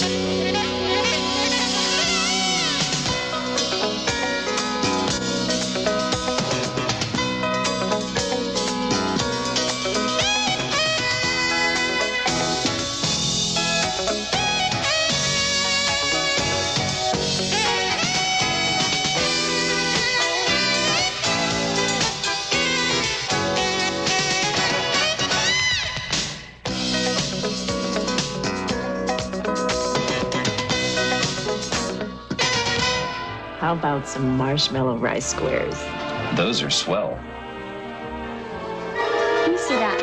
How about some marshmallow rice squares? Those are swell. Let me see that.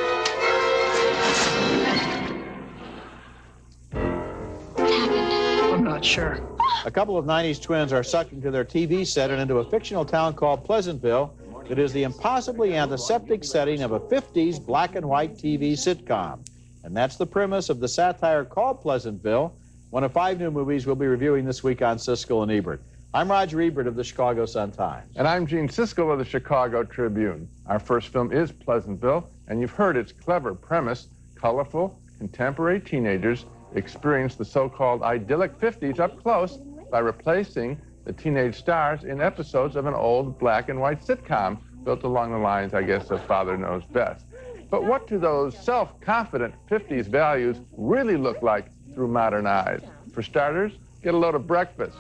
What happened? I'm not sure. A couple of 90s twins are sucked into their TV set and into a fictional town called Pleasantville that is the impossibly antiseptic setting of a 50s black and white TV sitcom. And that's the premise of the satire called Pleasantville, one of five new movies we'll be reviewing this week on Siskel and Ebert. I'm Roger Ebert of the Chicago Sun-Times. And I'm Gene Siskel of the Chicago Tribune. Our first film is Pleasantville, and you've heard its clever premise. Colorful, contemporary teenagers experience the so-called idyllic 50s up close by replacing the teenage stars in episodes of an old black and white sitcom built along the lines, I guess, of Father Knows Best. But what do those self-confident 50s values really look like through modern eyes? For starters, get a load of breakfast.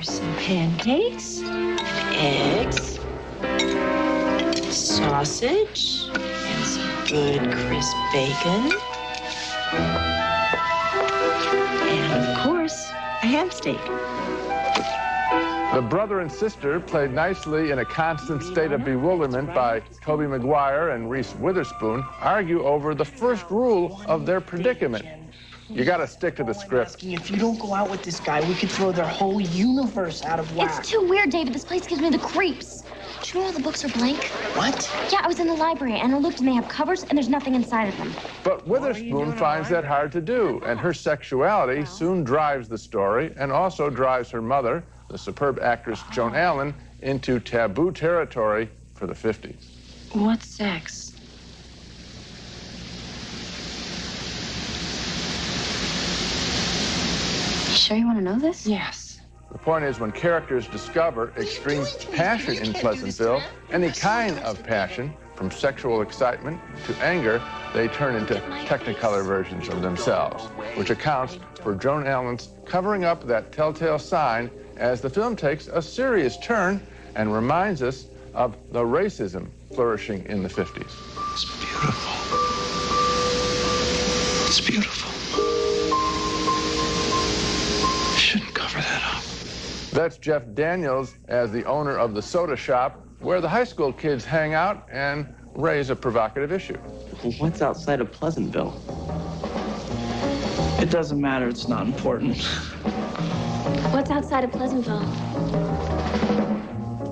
Some pancakes, eggs, sausage, and some good crisp bacon. And of course, a ham steak. The brother and sister, played nicely in a constant state of bewilderment by Tobey Maguire and Reese Witherspoon, argue over the first rule of their predicament. You got to stick to the script. Asking if you don't go out with this guy, we could throw their whole universe out of whack. It's too weird, David. This place gives me the creeps. Do you know all the books are blank? What? Yeah, I was in the library and I looked and they have covers and there's nothing inside of them. But Witherspoon finds that hard to do, and her sexuality soon drives the story and also drives her mother, the superb actress Joan oh. Allen, into taboo territory for the 50s. What's sex? Sure you want to know this? Yes. The point is, when characters discover extreme passion in Pleasantville, any kind of passion, from sexual excitement to anger, they turn into technicolor versions of themselves, which accounts for Joan Allen's covering up that telltale sign as the film takes a serious turn and reminds us of the racism flourishing in the 50s. It's beautiful. It's beautiful. That's Jeff Daniels as the owner of the soda shop where the high school kids hang out and raise a provocative issue. What's outside of Pleasantville? It doesn't matter. It's not important. What's outside of Pleasantville?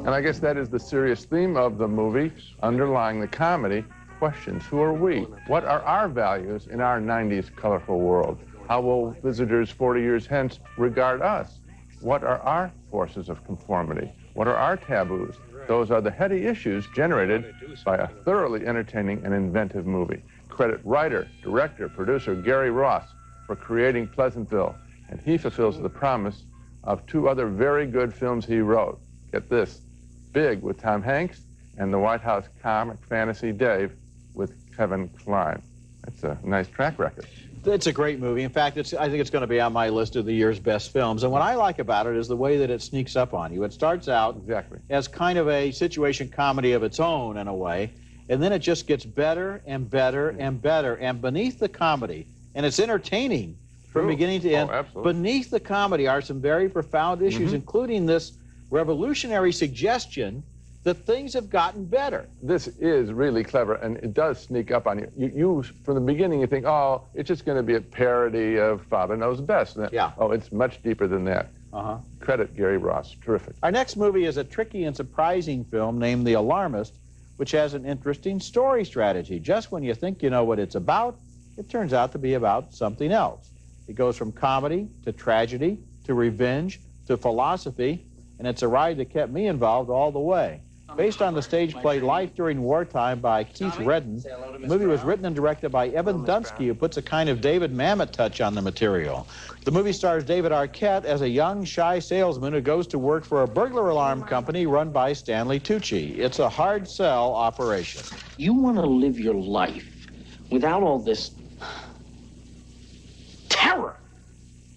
And I guess that is the serious theme of the movie, underlying the comedy. Questions Who are we? What are our values in our 90s colorful world? How will visitors 40 years hence regard us? What are our forces of conformity? What are our taboos? Those are the heady issues generated by a thoroughly entertaining and inventive movie. Credit writer, director, producer Gary Ross for creating Pleasantville, and he fulfills the promise of two other very good films he wrote. Get this Big with Tom Hanks and the White House comic fantasy Dave with Kevin Kline. That's a nice track record. It's a great movie. In fact, it's, I think it's going to be on my list of the year's best films. And what I like about it is the way that it sneaks up on you. It starts out Exactly. as kind of a situation comedy of its own, in a way, and then it just gets better and better and better. And beneath the comedy, and it's entertaining from beginning to Oh, end, absolutely. beneath the comedy are some very profound issues, Mhm. including this revolutionary suggestion that things have gotten better. This is really clever, and it does sneak up on you. You, you from the beginning, you think, oh, it's just going to be a parody of Father Knows Best. Then, Yeah. Oh, it's much deeper than that. Uh-huh. Credit Gary Ross. Terrific. Our next movie is a tricky and surprising film named The Alarmist, which has an interesting story strategy. Just when you think you know what it's about, it turns out to be about something else. It goes from comedy to tragedy to revenge to philosophy, and it's a ride that kept me involved all the way. Based on the stage play Life During Wartime by Keith Reddin, the movie was written and directed by Evan Dunsky, who puts a kind of David Mamet touch on the material. The movie stars David Arquette as a young, shy salesman who goes to work for a burglar alarm company run by Stanley Tucci. It's a hard sell operation. You want to live your life without all this terror.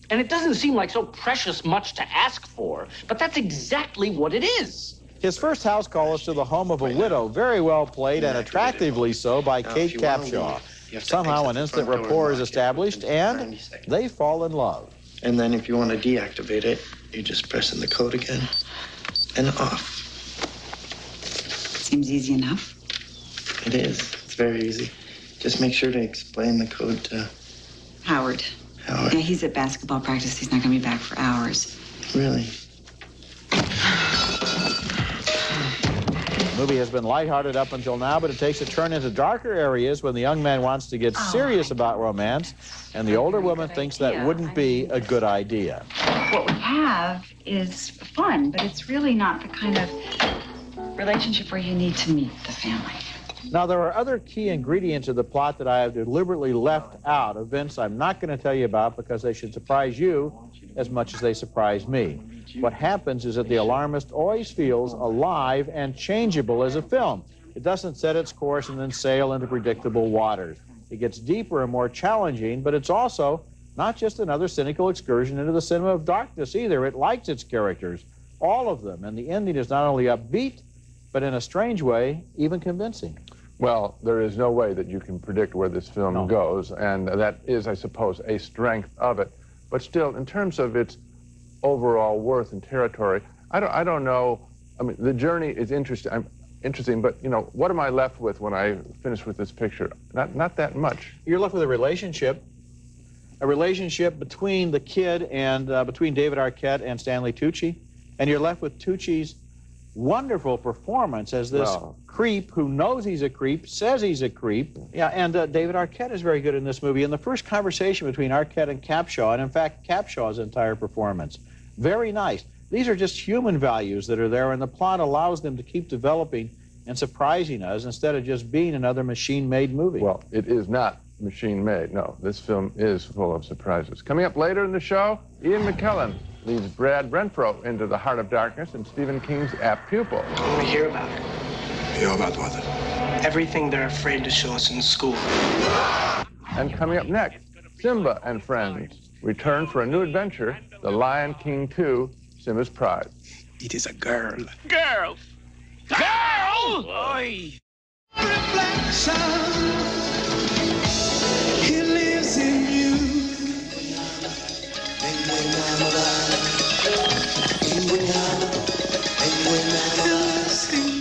And it doesn't seem like so precious much to ask for, but that's exactly what it is. His first house call is to the home of a widow, very well played and attractively so by Kate Capshaw. Somehow an instant rapport is established and they fall in love. And then if you want to deactivate it, you just press in the code again and off. Seems easy enough. It is. It's very easy. Just make sure to explain the code to Howard. Howard. Yeah, he's at basketball practice. He's not going to be back for hours. Really? The movie has been lighthearted up until now, but it takes a turn into darker areas when the young man wants to get oh, serious about romance, and the older woman thinks that wouldn't be a good idea. What we have is fun, but it's really not the kind of relationship where you need to meet the family. Now, there are other key ingredients of the plot that I have deliberately left out, events I'm not going to tell you about because they should surprise you as much as they surprise me. What happens is that the alarmist always feels alive and changeable as a film. It doesn't set its course and then sail into predictable waters. It gets deeper and more challenging, but it's also not just another cynical excursion into the cinema of darkness either. It likes its characters, all of them, and the ending is not only upbeat, but in a strange way, even convincing. Well, there is no way that you can predict where this film No. goes, and that is, I suppose, a strength of it. But still, in terms of its overall worth and territory, I don't, I don't know. I mean, the journey is interesting. I'm interesting, but you know, what am I left with when I finish with this picture? Not, not that much. You're left with a relationship, a relationship between the kid and uh, between David Arquette and Stanley Tucci, and you're left with Tucci's wonderful performance as this Well- creep who knows he's a creep, says he's a creep. Yeah, and uh, David Arquette is very good in this movie. And the first conversation between Arquette and Capshaw, and in fact, Capshaw's entire performance, very nice. These are just human values that are there, and the plot allows them to keep developing and surprising us instead of just being another machine-made movie. Well, it is not machine made. No, this film is full of surprises. Coming up later in the show, Ian McKellen leads Brad Renfro into the heart of darkness and Stephen King's apt pupil. I want to hear about it. Hear about what? Everything they're afraid to show us in school. And coming up next, Simba and Friends return for a new adventure, The Lion King 2, Simba's Pride. It is a girl. Girl! Girl! Oi!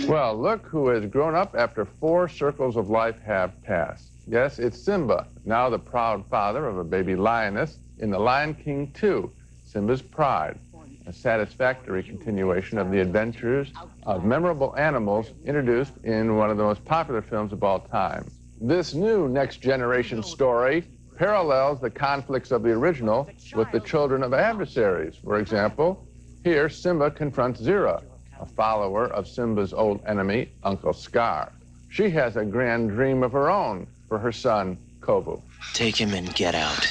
Well, look who has grown up after four circles of life have passed. Yes, it's Simba, now the proud father of a baby lioness in The Lion King 2, Simba's Pride, a satisfactory continuation of the adventures of memorable animals introduced in one of the most popular films of all time. This new next generation story parallels the conflicts of the original with the children of adversaries. For example, here Simba confronts Zira, a follower of Simba's old enemy, Uncle Scar. She has a grand dream of her own for her son, Kovu. Take him and get out.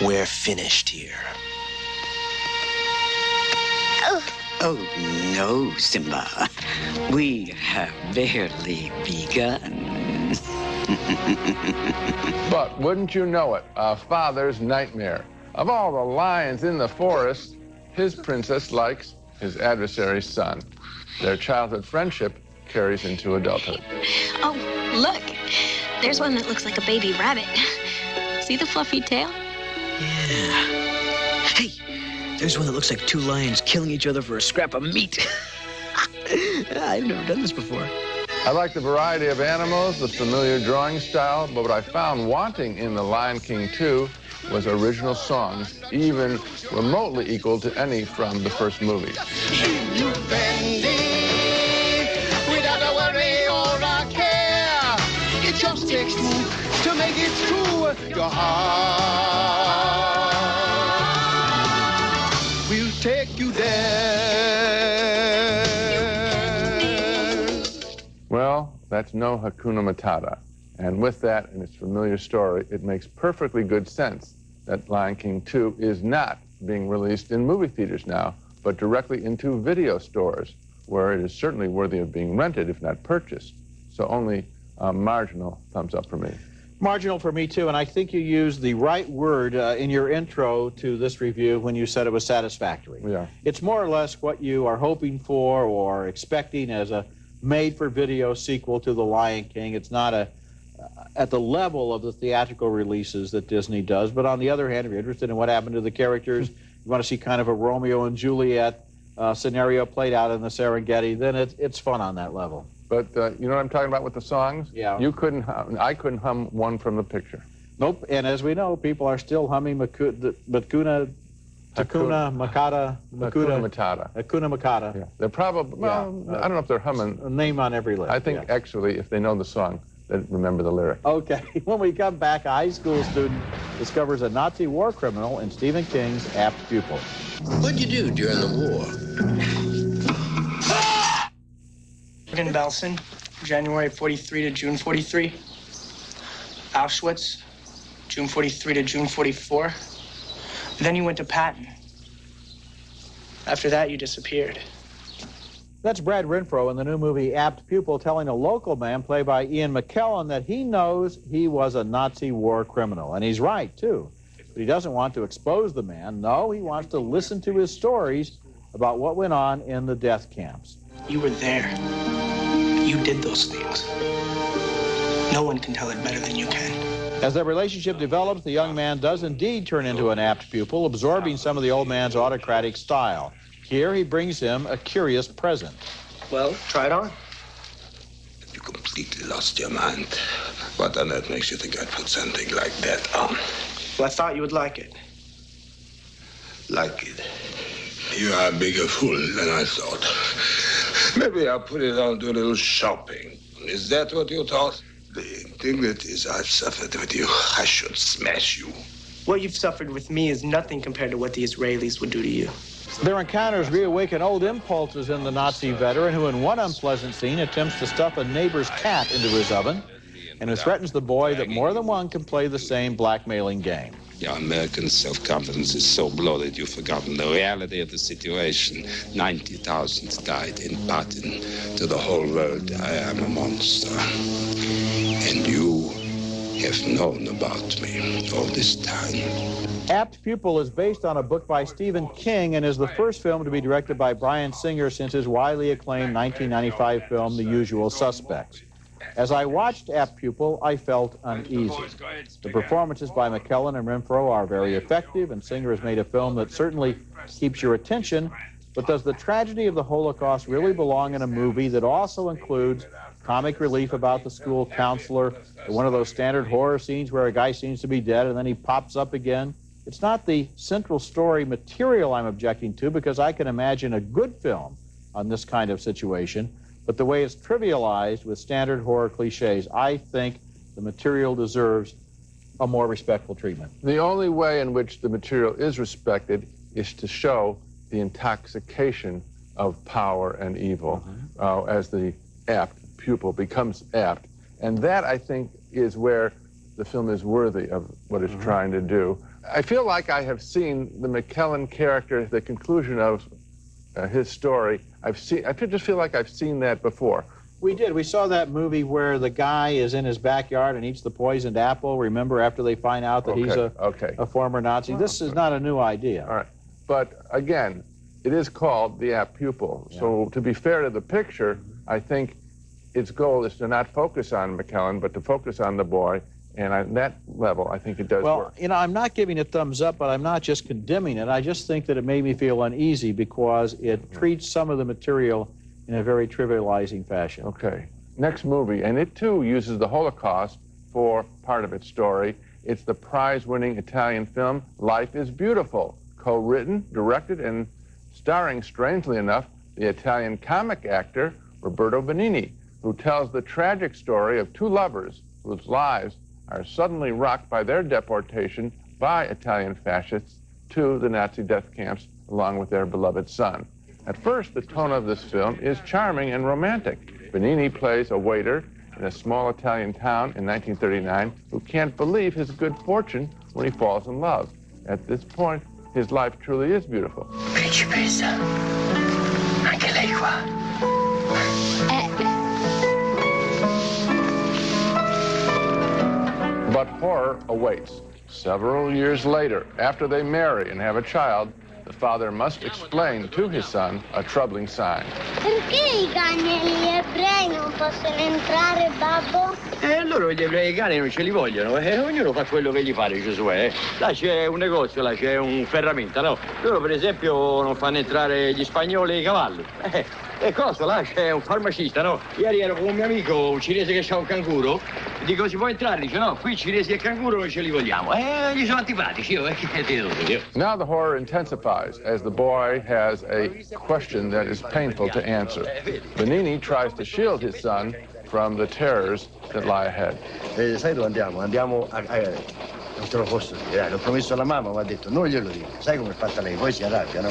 We're finished here. Oh, oh no, Simba. We have barely begun. But wouldn't you know it, a father's nightmare. Of all the lions in the forest, his princess likes his adversary's son. Their childhood friendship carries into adulthood. Oh, look. There's one that looks like a baby rabbit. See the fluffy tail? Yeah. Hey, there's one that looks like two lions killing each other for a scrap of meat. I've never done this before. I like the variety of animals, the familiar drawing style, but what I found wanting in The Lion King 2 was original songs, even remotely equal to any from the first movie. It just takes to make it true. Your heart That's no Hakuna Matata. And with that and its familiar story, it makes perfectly good sense that Lion King 2 is not being released in movie theaters now, but directly into video stores, where it is certainly worthy of being rented, if not purchased. So only a marginal thumbs up for me. Marginal for me too, and I think you used the right word uh, in your intro to this review when you said it was satisfactory. Yeah. It's more or less what you are hoping for or expecting as a made-for-video sequel to The Lion King. It's not a at the level of the theatrical releases that Disney does, but on the other hand, if you're interested in what happened to the characters, you want to see kind of a Romeo and Juliet uh, scenario played out in the Serengeti, then it, it's fun on that level. But uh, you know what I'm talking about with the songs? Yeah. You couldn't. Hum, I couldn't hum one from the picture. Nope. And as we know, people are still humming Makuna, Takuna, Makata, Hakuna Makuta, Matata. Hakuna Makata. Yeah. They're probably. Well, Yeah. I don't know if they're humming. A name on every list. I think yeah. actually, if they know the song, they remember the lyric. Okay. When we come back, a high school student discovers a Nazi war criminal in Stephen King's apt pupil. What'd you do during the war? Bergen-Belsen, January 43 to June 43. Auschwitz, June 43 to June 44. Then you went to Patin. After that, you disappeared. That's Brad Renfro in the new movie Apt Pupil telling a local man played by Ian McKellen that he knows he was a Nazi war criminal. And he's right, too. But he doesn't want to expose the man. No, he wants to listen to his stories about what went on in the death camps. You were there. You did those things. No one can tell it better than you can. As their relationship develops, the young man does indeed turn into an apt pupil, absorbing some of the old man's autocratic style. Here, he brings him a curious present. Well, try it on. You completely lost your mind. What on earth makes you think I'd put something like that on? Well, I thought you would like it. Like it? You are a bigger fool than I thought. Maybe I'll put it on to a little shopping. Is that what you thought? The indignities I've suffered with you, I should smash you. What you've suffered with me is nothing compared to what the Israelis would do to you. Their encounters reawaken old impulses in the Nazi veteran who, in one unpleasant scene, attempts to stuff a neighbor's cat into his oven and who threatens the boy that more than one can play the same blackmailing game. Your American self-confidence is so bloated you've forgotten the reality of the situation. 90,000 died in Patin. To the whole world, I am a monster. And you have known about me all this time. Apt Pupil is based on a book by Stephen King and is the first film to be directed by Bryan Singer since his widely acclaimed 1995 film, The Usual Suspects. As I watched Apt Pupil, I felt uneasy. The performances by McKellen and Renfro are very effective, and Singer has made a film that certainly keeps your attention, but does the tragedy of the Holocaust really belong in a movie that also includes comic relief about the school counselor, one of those standard horror scenes where a guy seems to be dead and then he pops up again? It's not the central story material I'm objecting to because I can imagine a good film on this kind of situation, but the way it's trivialized with standard horror cliches, I think the material deserves a more respectful treatment. The only way in which the material is respected is to show the intoxication of power and evil uh, as the apt pupil becomes apt. And that, I think, is where the film is worthy of what it's trying to do. I feel like I have seen the McKellen character, the conclusion of uh, his story. I've seen. I just feel like I've seen that before. We did. We saw that movie where the guy is in his backyard and eats the poisoned apple. Remember, after they find out that he's a, Okay, okay. a former Nazi. This is not a new idea. All right. But again, it is called the apt pupil. So to be fair to the picture, I think its goal is to not focus on McKellen, but to focus on the boy. And on that level, I think it does Well, work. you know, I'm not giving it thumbs up, but I'm not just condemning it. I just think that it made me feel uneasy because it treats some of the material in a very trivializing fashion. Okay. Next movie, and it too uses the Holocaust for part of its story. It's the prize winning Italian film Life is Beautiful, co written, directed, and starring, strangely enough, the Italian comic actor Roberto Benigni, who tells the tragic story of two lovers whose lives are suddenly rocked by their deportation by Italian fascists to the Nazi death camps along with their beloved son. At first, the tone of this film is charming and romantic. Benigni plays a waiter in a small Italian town in 1939 who can't believe his good fortune when he falls in love. At this point, his life truly is beautiful. But horror awaits. Several years later, after they marry and have a child, the father must explain to his son a troubling sign. Perché i cani e gli ebrei non possono entrare, babbo? E allora gli ebrei cani non ce li vogliono, eh? ognuno fa quello che gli pare, Giosuè. Là c'è un negozio, là c'è un ferramenta, no? Loro per esempio non fanno entrare gli spagnoli e i cavalli. Eh, e cosa? Là c'è un farmacista, no? Ieri ero con un mio amico, un cinese che ha un canguro. Dico, si può entrare? Dice, no, qui cinesi e canguro non ce li vogliamo. Eh, gli sono antipatici, io, eh, che ti devo dire? Now the horror intensifies as the boy has a question that is painful to answer. Benigni tries to shield his son from the terrors that lie ahead. Eh, sai dove andiamo? Andiamo a... a non te lo posso dire, dai, l'ho promesso alla mamma, ha detto non glielo dico. Sai come è fatta lei, poi si arrabbia, no?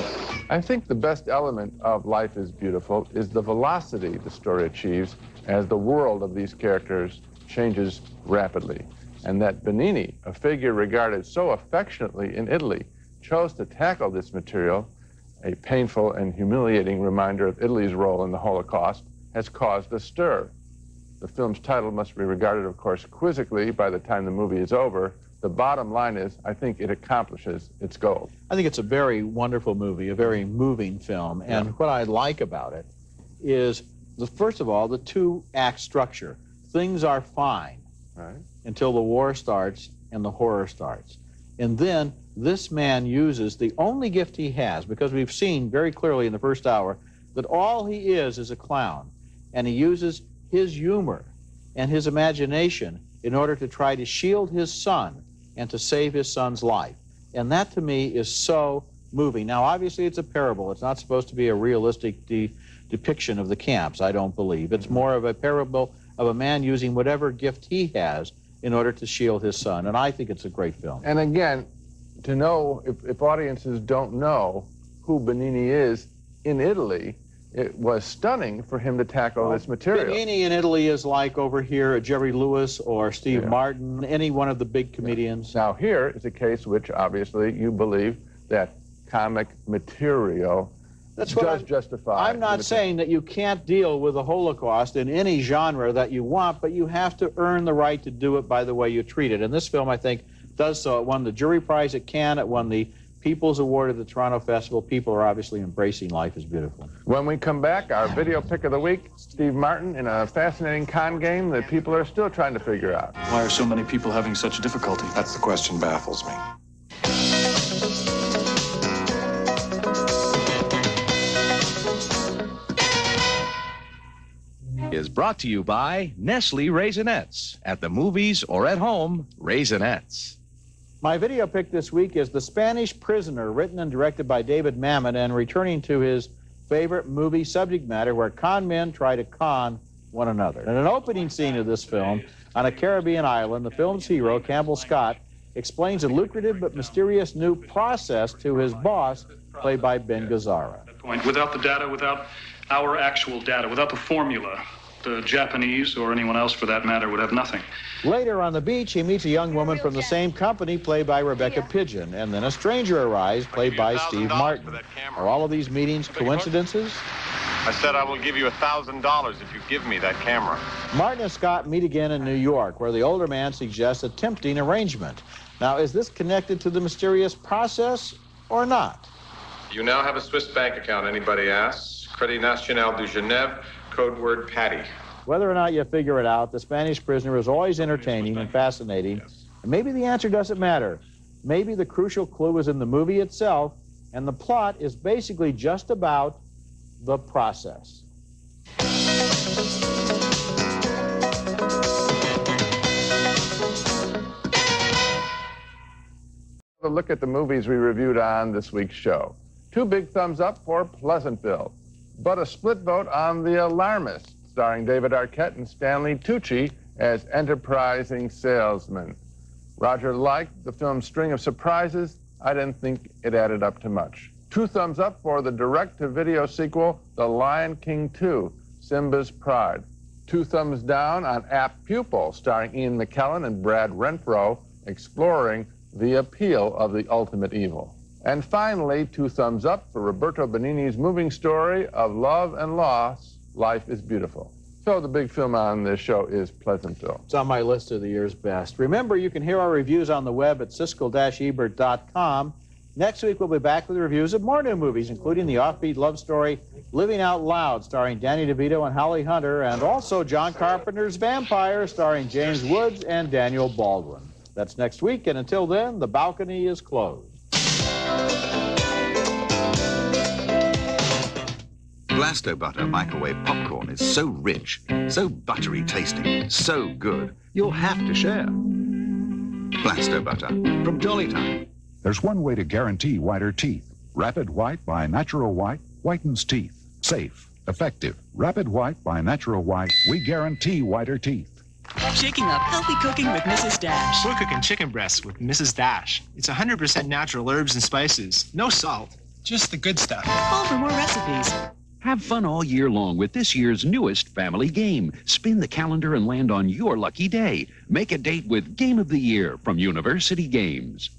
I think the best element of Life is Beautiful is the velocity the story achieves as the world of these characters changes rapidly. And that Benigni, a figure regarded so affectionately in Italy, chose to tackle this material, a painful and humiliating reminder of Italy's role in the Holocaust, has caused a stir. The film's title must be regarded, of course, quizzically by the time the movie is over. The bottom line is, I think it accomplishes its goal. I think it's a very wonderful movie, a very moving film. And Yeah. what I like about it is, the, first of all, the two act structure. Things are fine Right. until the war starts and the horror starts. And then this man uses the only gift he has, because we've seen very clearly in the first hour that all he is is a clown. And he uses his humor and his imagination in order to try to shield his son and to save his son's life. And that to me is so moving. Now, obviously, it's a parable. It's not supposed to be a realistic de- depiction of the camps, I don't believe. It's more of a parable of a man using whatever gift he has in order to shield his son. And I think it's a great film. And again, to know if, if audiences don't know who Benigni is in Italy, it was stunning for him to tackle this material. Benigni in Italy is like over here a Jerry Lewis or Steve Yeah. Martin, any one of the big comedians. Now, here is a case which obviously you believe that comic material That's what does I'm- justify. I'm not saying that you can't deal with the Holocaust in any genre that you want, but you have to earn the right to do it by the way you treat it. And this film, I think, does so. It won the jury prize at Cannes. It won the People's Award at the Toronto Festival. People are obviously embracing Life is Beautiful. When we come back, our video pick of the week, Steve Martin in a fascinating con game that people are still trying to figure out. Why are so many people having such difficulty? That's the question baffles me. is brought to you by Nestle Raisinets. At the movies or at home, Raisinets. My video pick this week is The Spanish Prisoner, written and directed by David Mamet, and returning to his favorite movie subject matter where con men try to con one another. In an opening scene of this film, on a Caribbean island, the film's hero, Campbell Scott, explains a lucrative but mysterious new process to his boss, played by Ben Gazzara. Without the data, without our actual data, without the formula, the Japanese or anyone else for that matter would have nothing. Later on the beach, he meets a young woman from the same company, played by Rebecca Pidgeon, and then a stranger arrives, played by Steve Martin. Are all of these meetings coincidences? I said I will give you a thousand dollars if you give me that camera. Martin and Scott meet again in New York, where the older man suggests a tempting arrangement. Now, is this connected to the mysterious process or not? You now have a Swiss bank account. Anybody asks? Credit National du Genève, code word Patty. Whether or not you figure it out, the Spanish prisoner is always entertaining and fascinating. And maybe the answer doesn't matter. Maybe the crucial clue is in the movie itself, and the plot is basically just about the process. A look at the movies we reviewed on this week's show. Two big thumbs up for Pleasantville, but a split vote on The Alarmist, starring David Arquette and Stanley Tucci as enterprising salesmen. Roger liked the film's string of surprises. I didn't think it added up to much. Two thumbs up for the direct-to-video sequel, The Lion King 2, Simba's Pride. two thumbs down on Apt Pupil, starring Ian McKellen and Brad Renfro, exploring the appeal of the ultimate evil. And finally, two thumbs up for Roberto Benigni's moving story of love and loss, Life is Beautiful. So the big film on this show is Pleasantville. It's on my list of the year's best. Remember, you can hear our reviews on the web at siskel-ebert.com. Next week, we'll be back with reviews of more new movies, including the offbeat love story Living Out Loud, starring Danny DeVito and Holly Hunter, and also John Carpenter's Vampire, starring James Woods and Daniel Baldwin. That's next week, and until then, the balcony is closed. Blasto Butter microwave popcorn is so rich, so buttery tasting, so good, you'll have to share. Blasto Butter from Jolly Time. There's one way to guarantee whiter teeth. Rapid White by Natural White whitens teeth. Safe, effective. Rapid White by Natural White, we guarantee whiter teeth. Shaking up healthy cooking with Mrs. Dash. We're cooking chicken breasts with Mrs. Dash. It's 100% natural herbs and spices. No salt. Just the good stuff. Call for more recipes. Have fun all year long with this year's newest family game. Spin the calendar and land on your lucky day. Make a date with Game of the Year from University Games.